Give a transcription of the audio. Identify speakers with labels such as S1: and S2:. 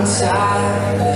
S1: inside